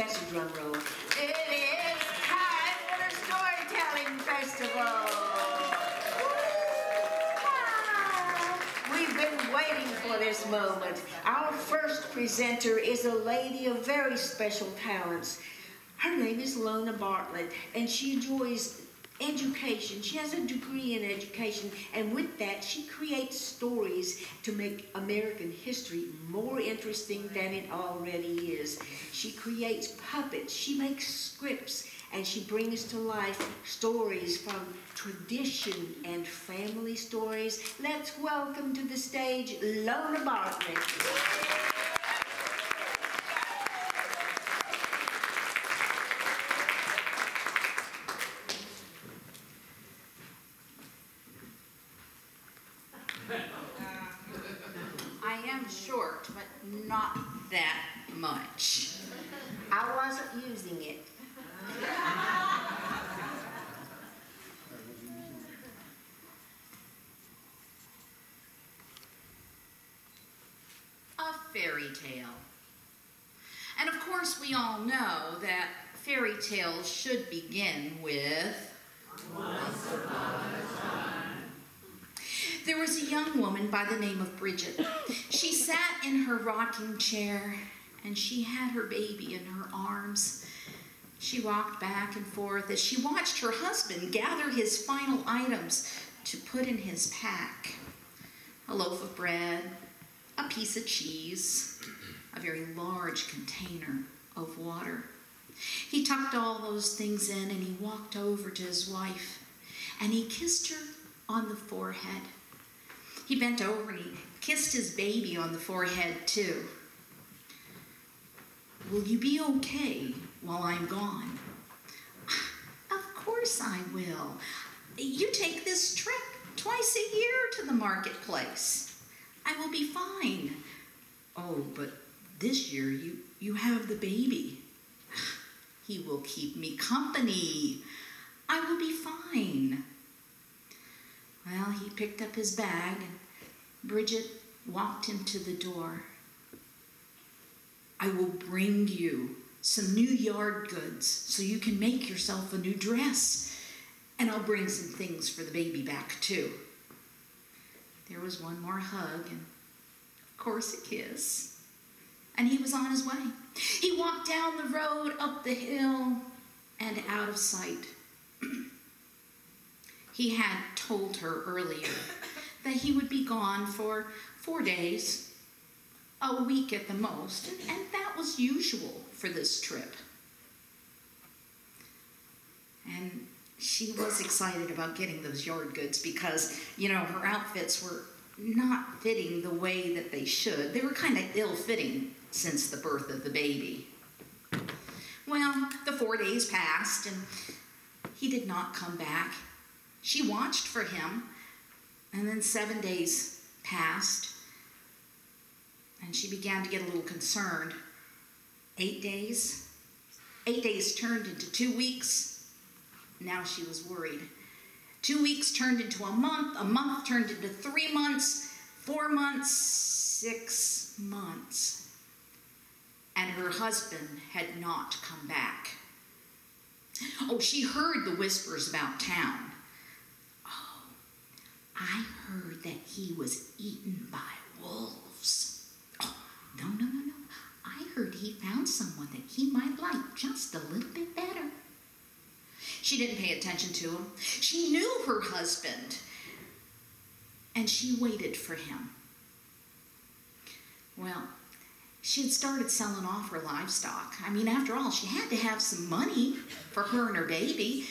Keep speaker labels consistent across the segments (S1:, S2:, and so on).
S1: That's a drum roll. It is time for Storytelling Festival. We've been waiting for this moment. Our first presenter is a lady of very special talents. Her name is Lona Bartlett, and she enjoys education. She has a degree in education, and with that, she creates stories to make American history more interesting than it already is. She creates puppets, she makes scripts, and she brings to life stories from tradition and family stories. Let's welcome to the stage Lona Bartlett.
S2: I am short, but not that much.
S1: I wasn't using it.
S2: A fairy tale. And of course, we all know that fairy tales should begin with. There was a young woman by the name of Bridget. She sat in her rocking chair and she had her baby in her arms. She rocked back and forth as she watched her husband gather his final items to put in his pack a loaf of bread, a piece of cheese, a very large container of water. He tucked all those things in and he walked over to his wife and he kissed her on the forehead. He bent over and he kissed his baby on the forehead too. Will you be okay while I'm gone? Of course I will. You take this trip twice a year to the marketplace. I will be fine. Oh, but this year you, you have the baby. He will keep me company. I will be fine. Well, he picked up his bag and Bridget walked him to the door. I will bring you some new yard goods so you can make yourself a new dress. And I'll bring some things for the baby back too. There was one more hug and, of course, a kiss. And he was on his way. He walked down the road, up the hill, and out of sight. he had told her earlier that he would be gone for four days, a week at the most, and, that was usual for this trip. And she was excited about getting those yard goods because, you know, her outfits were not fitting the way that they should. They were kind of ill fitting since the birth of the baby. Well, the four days passed and he did not come back. She watched for him, and then seven days passed, and she began to get a little concerned. Eight days? Eight days turned into two weeks. Now she was worried. Two weeks turned into a month, a month turned into three months, four months, six months. And her husband had not come back. Oh, she heard the whispers about town. I heard that he was eaten by wolves. Oh, no, no, no, no. I heard he found someone that he might like just a little bit better. She didn't pay attention to him. She knew her husband, and she waited for him. Well, she had started selling off her livestock. I mean, after all, she had to have some money for her and her baby.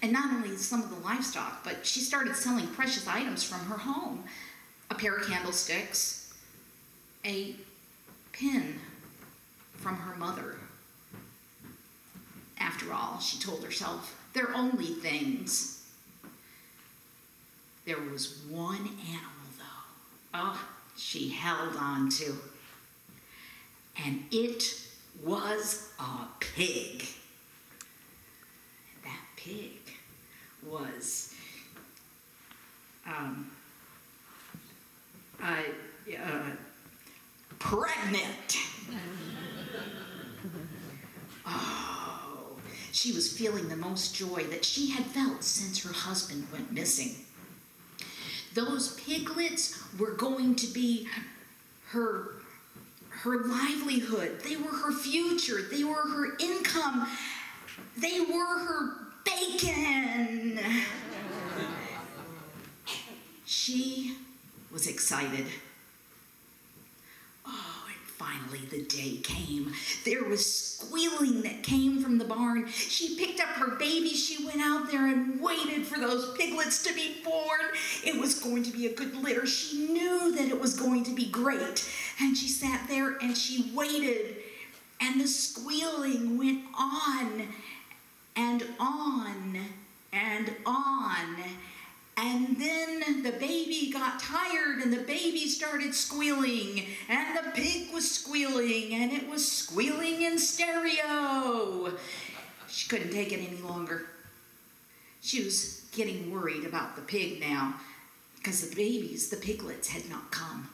S2: And not only some of the livestock, but she started selling precious items from her home a pair of candlesticks, a pin from her mother. After all, she told herself, they're only things. There was one animal, though. Oh, she held on to. And it was a pig. That pig was um, uh, uh, pregnant. she was feeling the most joy that she had felt since her husband went missing. Those piglets were going to be her her livelihood. They were her future. They were her income. They were her bacon. She was excited. Oh, and finally the day came. There was squealing that came from the barn. She picked up her baby. She went out there and waited for those piglets to be born. It was going to be a good litter. She knew that it was going to be great. And she sat there and she waited. And the squealing went on and on and on. And then the baby got tired and the baby started squealing and the pig was squealing and it was squealing in stereo. She couldn't take it any longer. She was getting worried about the pig now because the babies, the piglets, had not come.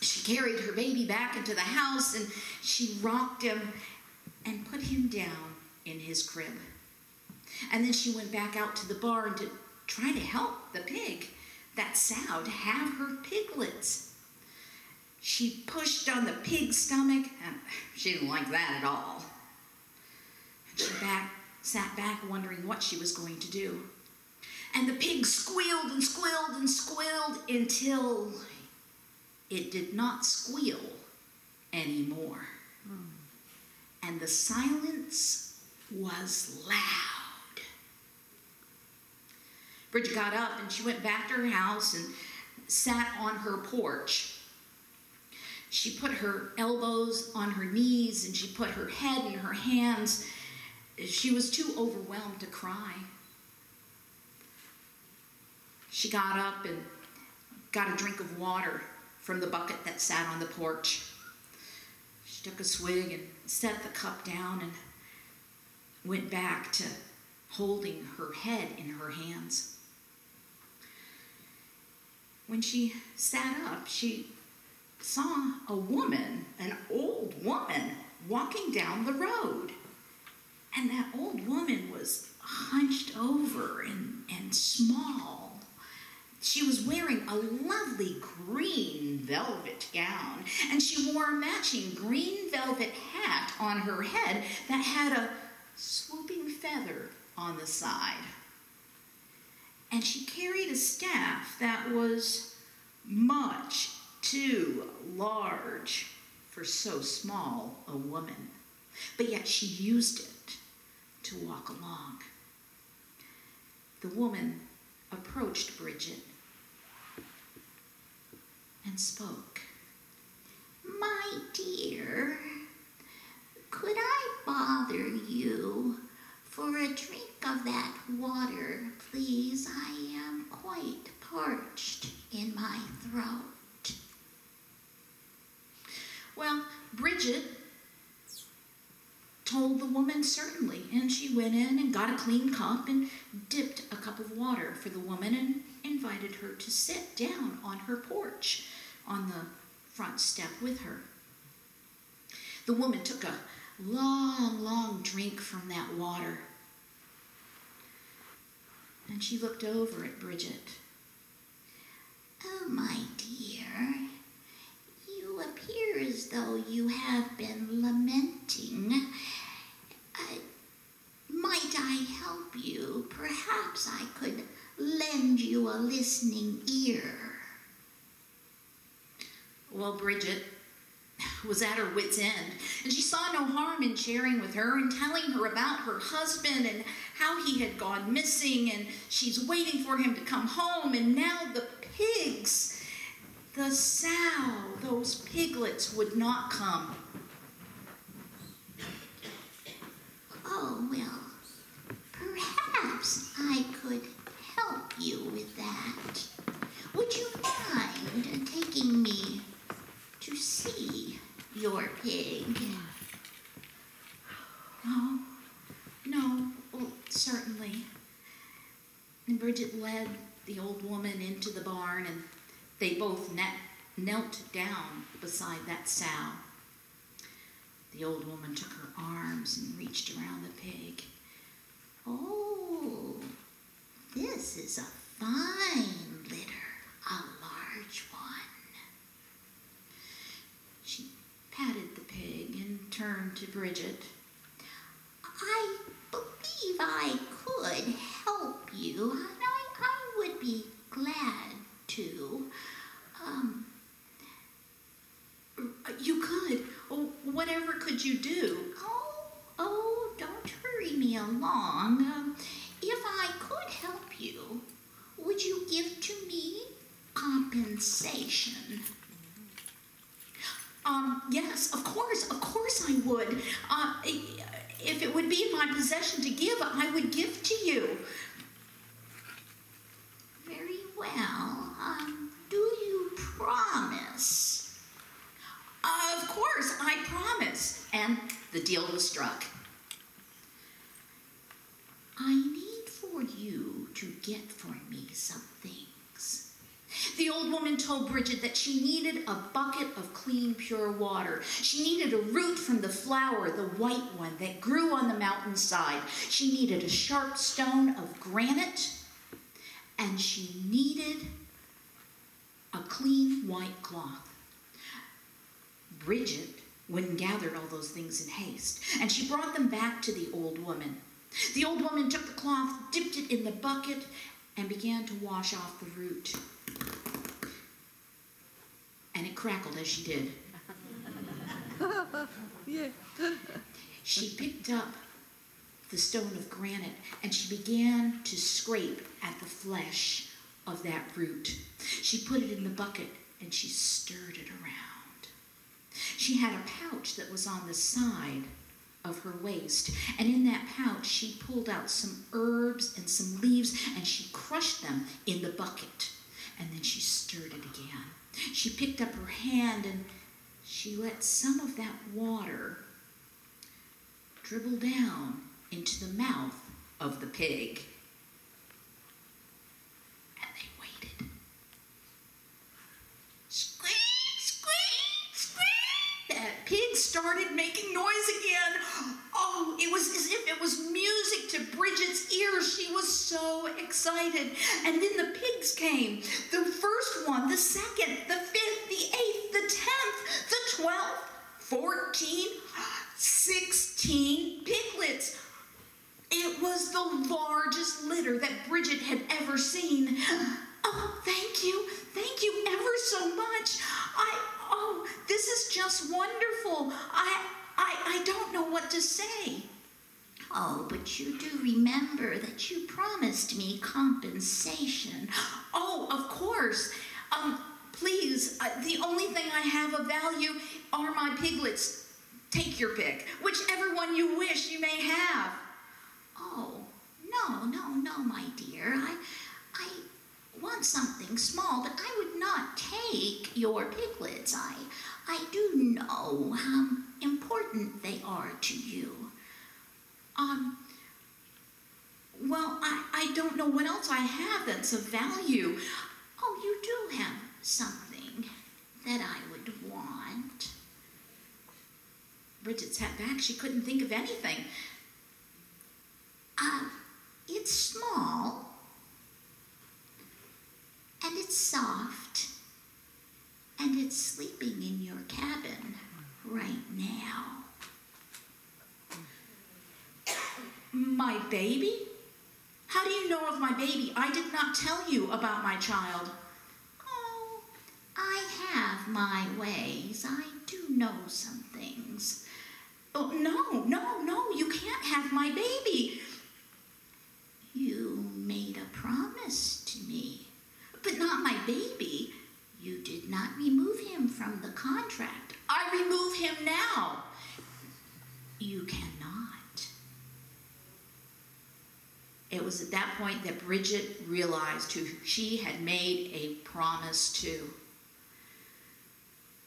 S2: She carried her baby back into the house and she rocked him and put him down in his crib. And then she went back out to the barn to try to help the pig, that sow, to have her piglets. She pushed on the pig's stomach, and she didn't like that at all. And she back, sat back wondering what she was going to do. And the pig squealed and squealed and squealed until it did not squeal anymore. Hmm. And the silence was loud. Bridget got up and she went back to her house and sat on her porch. She put her elbows on her knees and she put her head in her hands. She was too overwhelmed to cry. She got up and got a drink of water from the bucket that sat on the porch. She took a swig and set the cup down and went back to holding her head in her hands. When she sat up, she saw a woman, an old woman, walking down the road. And that old woman was hunched over and, and small. She was wearing a lovely green velvet gown, and she wore a matching green velvet hat on her head that had a swooping feather on the side. And she carried a staff that was much too large for so small a woman, but yet she used it to walk along. The woman approached Bridget and spoke. My dear, could I bother you for a drink of that water, please? I am quite parched in my throat. Well, Bridget told the woman certainly, and she went in and got a clean cup and dipped a cup of water for the woman and invited her to sit down on her porch on the front step with her. The woman took a long, long drink from that water. And she looked over at Bridget. Oh, my dear, you appear as though you have been lamenting. Uh, might I help you? Perhaps I could lend you a listening ear. Well, Bridget was at her wits' end, and she saw no harm in sharing with her and telling her about her husband and how he had gone missing, and she's waiting for him to come home, and now the pigs, the sow, those piglets would not come. Oh, well, perhaps I could help you with that. Would you mind taking me to see your pig? Oh, no, well, certainly. And Bridget led the old woman into the barn, and they both knelt down beside that sow. The old woman took her arms and reached around the pig. Oh, this is a fine litter, a large one. She patted the pig and turned to Bridget. I believe I could help you, and I, I would be glad to. Um, you could. Oh, Whatever could you do? Oh, oh, don't hurry me along. Um, if I could help you, would you give to me compensation? Um, yes, of course, of course I would. Uh, if it would be in my possession to give, I would give to you. Very well. Um, do you promise? Of course, I promise. And the deal was struck. I need for you to get for me some things. The old woman told Bridget that she needed a bucket of clean, pure water. She needed a root from the flower, the white one that grew on the mountainside. She needed a sharp stone of granite, and she needed a clean white cloth. Bridget went and gathered all those things in haste, and she brought them back to the old woman. The old woman took the cloth, dipped it in the bucket, and began to wash off the root. And it crackled as she did. She picked up the stone of granite and she began to scrape at the flesh of that root. She put it in the bucket and she stirred it around. She had a pouch that was on the side of her waist, and in that pouch she pulled out some herbs and some leaves and she crushed them in the bucket. And then she stirred it again. She picked up her hand and she let some of that water dribble down into the mouth of the pig. And they waited. Squeak, squeak, squeak. That pig started making noise again. Oh, it was as if it was music to Bridget's ears. She was so excited. And then the pigs came. The first one, the second, the fifth, the eighth, the tenth, the twelfth, fourteen, sixteen piglets. It was the largest litter that Bridget had ever seen. Oh, thank you. Thank you ever so much. I oh, this is just wonderful. I I I don't know what to say. Oh, but you do remember that you promised me compensation. Oh, of course. Um, please, uh, the only thing I have of value are my piglets. Take your pick, whichever one you wish you may have. Oh, no, no, no, my dear. I, I want something small, but I would not take your piglets. I, I do know how important they are to you. Um, well, I, I don't know what else I have that's of value. Oh, you do have something that I would want. Bridget sat back. She couldn't think of anything. Uh, it's small and it's soft and it's sleeping in your cabin right now. My baby? How do you know of my baby? I did not tell you about my child. Oh, I have my ways. I do know some things. Oh, no, no, no, you can't have my baby. You made a promise to me, but not my baby. You did not remove him from the contract. I remove him now. You cannot. It was at that point that Bridget realized who she had made a promise to.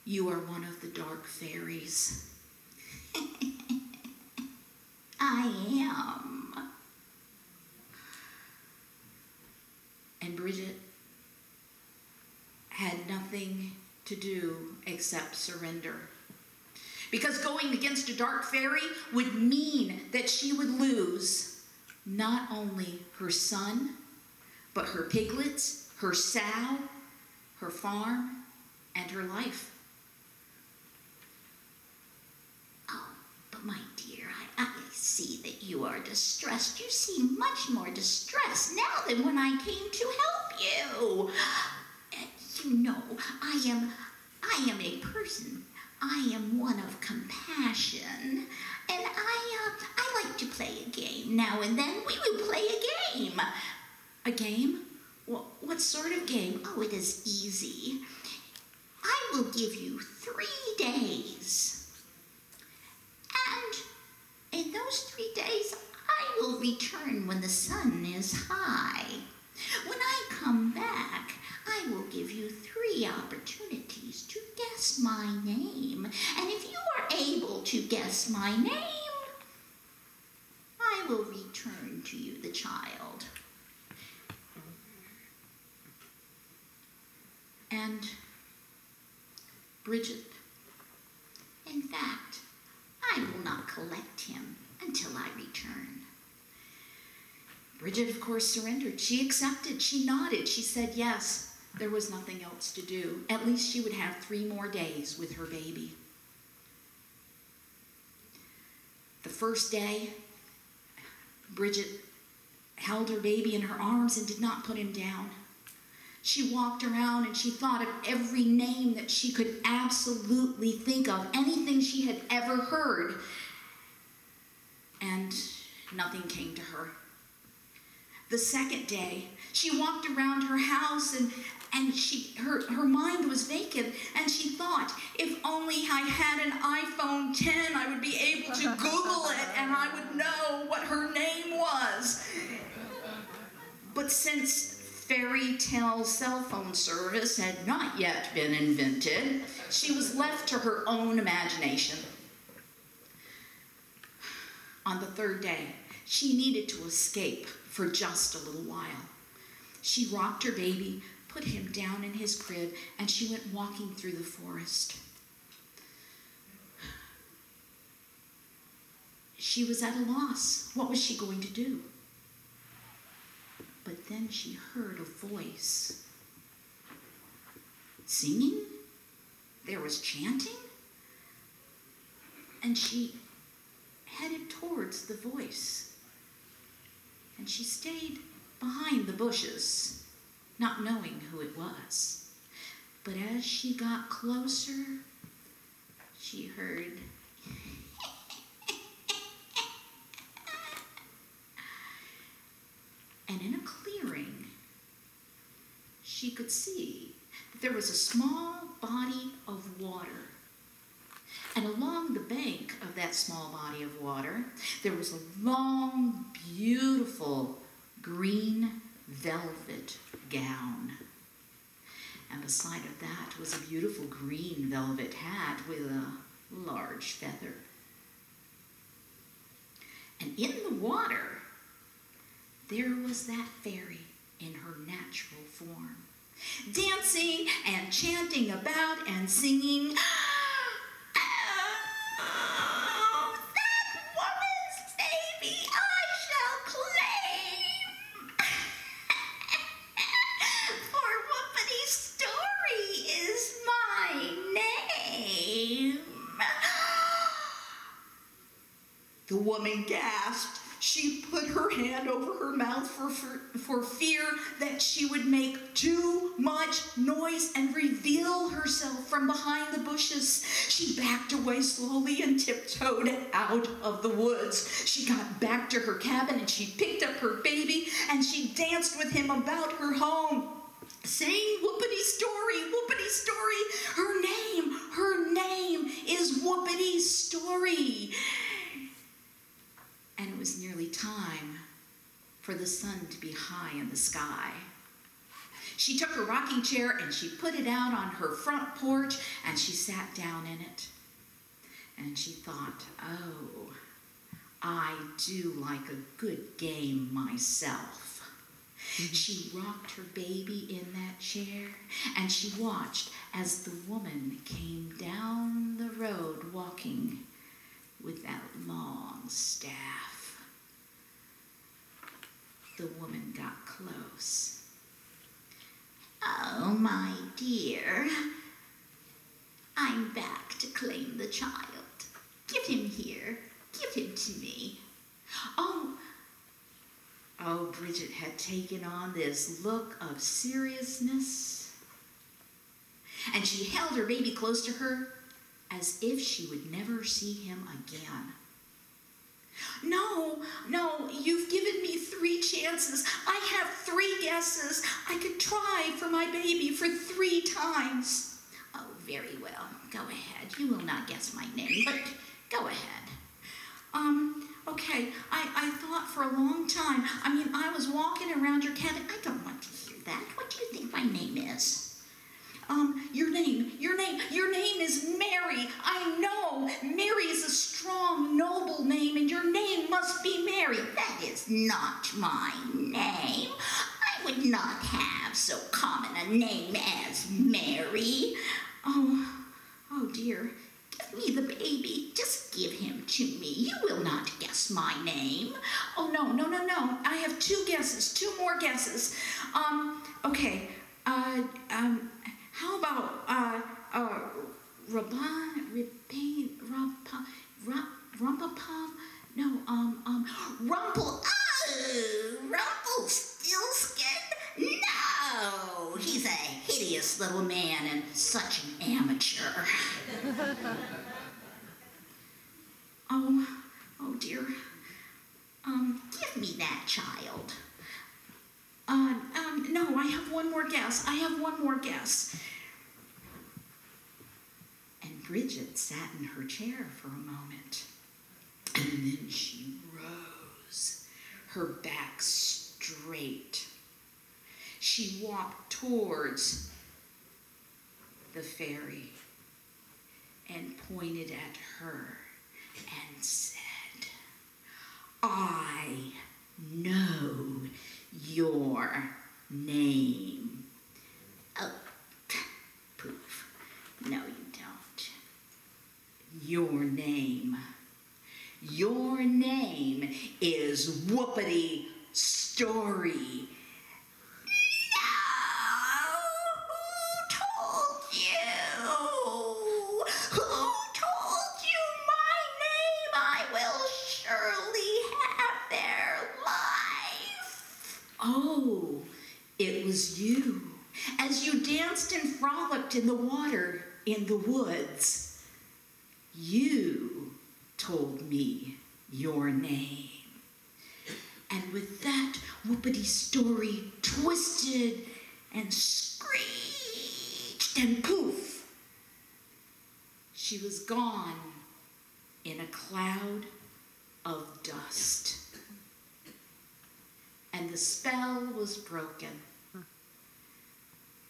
S2: You are one of the dark fairies. I am. And Bridget had nothing to do except surrender. Because going against a dark fairy would mean that she would lose not only her son, but her piglets, her sow, her farm, and her life.
S3: Oh, but my dear, I, I see that you are distressed. You seem much more distressed now than when I came to help you. You know, I am, I am a person. I am one of compassion, and I, uh, I like to play a game now and then. We will play a game.
S2: A game? What, what sort of game?
S3: Oh, it is easy. I will give you three days. And in those three days, I will return when the sun is high. When I come back, I will give you three opportunities to guess my name. And if you are able to guess my name, I will return to you the child.
S2: And Bridget,
S3: In fact, I will not collect him until I return.
S2: Bridget, of course, surrendered. She accepted. She nodded. She said yes. There was nothing else to do. At least she would have three more days with her baby. The first day, Bridget held her baby in her arms and did not put him down. She walked around and she thought of every name that she could absolutely think of, anything she had ever heard. And nothing came to her. The second day, she walked around her house and, and she, her, her mind was vacant and she thought, if only I had an iPhone 10, I would be able to Google it and I would know what her name was. But since fairy tale cell phone service had not yet been invented, she was left to her own imagination. On the third day, she needed to escape for just a little while. She rocked her baby, put him down in his crib, and she went walking through the forest. She was at a loss. What was she going to do? But then she heard a voice. Singing? There was chanting? And she headed towards the voice. And she stayed behind the bushes, not knowing who it was. But as she got closer, she heard. and in a clearing, she could see that there was a small body of water. And along the bank of that small body of water, there was a long, beautiful green velvet gown. And beside of that was a beautiful green velvet hat with a large feather. And in the water, there was that fairy in her natural form, dancing and chanting about and singing. The woman gasped. She put her hand over her mouth for, for, for fear that she would make too much noise and reveal herself from behind the bushes. She backed away slowly and tiptoed out of the woods. She got back to her cabin and she picked up her baby and she danced with him about her home. Saying whuppity stoorie, whuppity stoorie. Her name, her name is Whuppity Stoorie. Was nearly time for the sun to be high in the sky. She took her rocking chair and she put it out on her front porch and she sat down in it. And she thought, oh, I do like a good game myself. Mm-hmm. She rocked her baby in that chair, and she watched as the woman came down the road walking with that long staff. The woman got close.
S3: Oh, my dear. I'm back to claim the child. Give him here. Give him to me.
S2: Oh, oh, Bridget had taken on this look of seriousness. And she held her baby close to her as if she would never see him again. No, no, you've given chances. I have three guesses. I could try for my baby for three times.
S3: Oh, very well. Go ahead. You will not guess my name, but go ahead.
S2: Um, okay, I, I thought for a long time. I mean, I was walking around your cabin.
S3: I don't want to hear that. What do you think my name is?
S2: Um, your name, your name, your name is Mary. I know. Mary is a strong, noble name, and your name must be Mary.
S3: That is not my name. I would not have so common a name as Mary.
S2: Oh, oh dear.
S3: Give me the baby. Just give him to me. You will not guess my name.
S2: Oh no, no, no, no. I have two guesses, two more guesses. Um, okay. Uh, um, how about uh, uh, Raban, Rabane, Rampa, Rump, Rumpapum? No, um, um,
S3: Rumple. Oh, Rumpelstiltskin? No, he's a hideous little man and such an amateur.
S2: oh, oh dear. Um,
S3: Give me that child.
S2: uh, um, no, I have one more guess. I have one more guess. And Bridget sat in her chair for a moment. And then she rose, her back straight. She walked towards the fairy and pointed at her and said, I know your name.
S3: Oh, poof. No, you don't.
S2: Your name. Your name is Whuppity Stoorie.
S3: No! Who told you? Who told you my name? I will surely have their life.
S2: Oh, it was you. As you danced and frolicked in the water in the woods, you told me your name. And with that, Whuppity Stoorie twisted and screeched and poof, she was gone in a cloud of dust. And the spell was broken.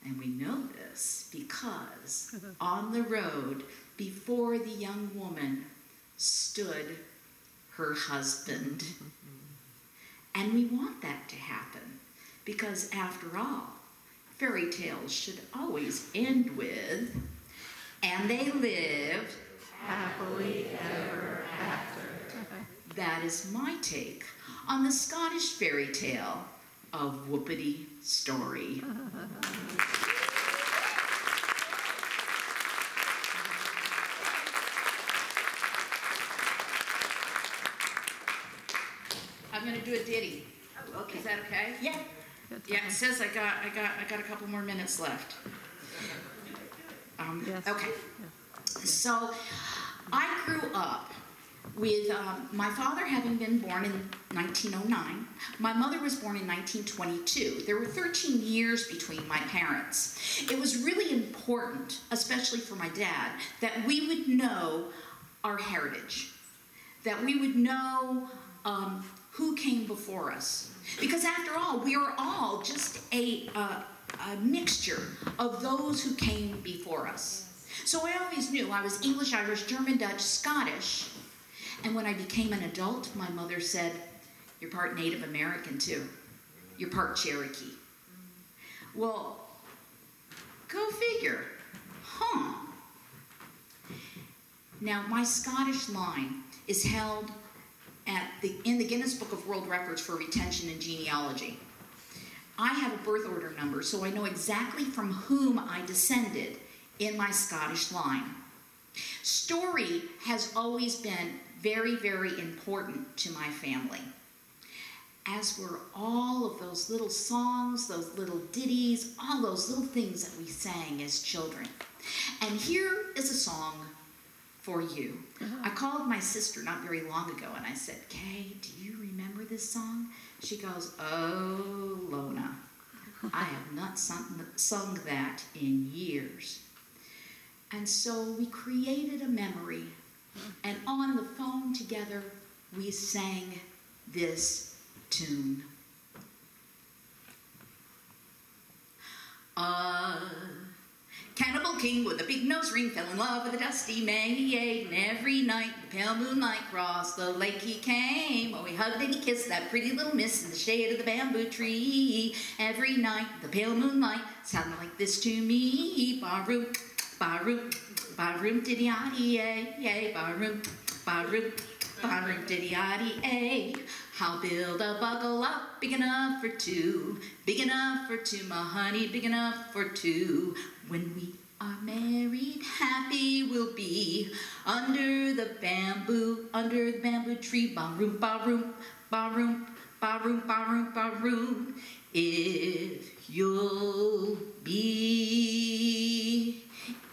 S2: And we know this because on the road before the young woman stood her husband. And we want that to happen because, after all, fairy tales should always end with, and they lived
S4: happily ever after.
S2: That is my take on the Scottish fairy tale of Whuppity Stoorie. I'm gonna do a ditty.
S1: Okay.
S2: Is that okay?
S1: Yeah.
S2: Yeah, it says I got, I got, I got a couple more minutes left. Um,
S4: Yes.
S2: okay. So, I grew up with um, my father having been born in 1909. My mother was born in 1922. There were 13 years between my parents. It was really important, especially for my dad, that we would know our heritage, that we would know um, who came before us. Because after all, we are all just a, uh, a mixture of those who came before us. So I always knew I was English, Irish, German, Dutch, Scottish. And when I became an adult, my mother said, You're part Native American too. you're part Cherokee. Well, go figure. Huh. Now, my Scottish line is held at the, in the Guinness Book of World Records for retention and genealogy. I have a birth order number, so I know exactly from whom I descended in my Scottish line. Story has always been very, very important to my family. As were all of those little songs, those little ditties, all those little things that we sang as children. And here is a song for you. Uh-huh. I called my sister not very long ago and I said, Kay, do you remember this song? She goes, Oh, Lona, I have not sung, sung that in years. And so we created a memory, uh-huh. and on the phone together, we sang this tune. Cannibal king with a big nose ring fell in love with a dusty maid, and every night, the pale moonlight crossed the lake he came. Oh, he hugged and he kissed that pretty little miss in the shade of the bamboo tree. Every night, the pale moonlight sounded like this to me. Barum, barum, barum, diddy ah, eh, yaddy, yay, yay, barum, barum, barum, diddy yaddy, ay. Ah, I'll build a buckle up? Big enough for two, big enough for two, my honey, big enough for two. When we are married, happy we'll be. Under the bamboo, under the bamboo tree. Barum, barum, barum, barum, barum, barum. If you'll be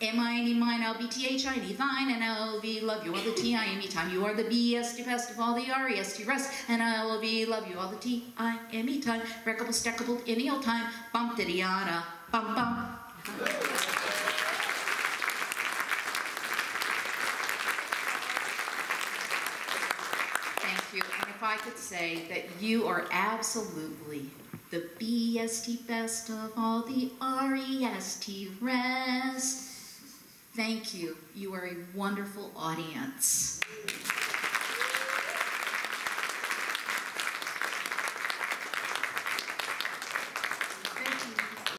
S2: Am I any M-I-N-E mine, L-B-T-H-I-N-E thine, and I'll be love you all the T-I-M-E time. You are the B-S-T best of all the R-E-S-T rest, and I'll be love you all the T-I-M-E time. Breakable, stackable, any old time. Bump diddy bum bum. Thank you. And if I could say that you are absolutely the BST best of all the REST rest. Thank you. You are a wonderful audience.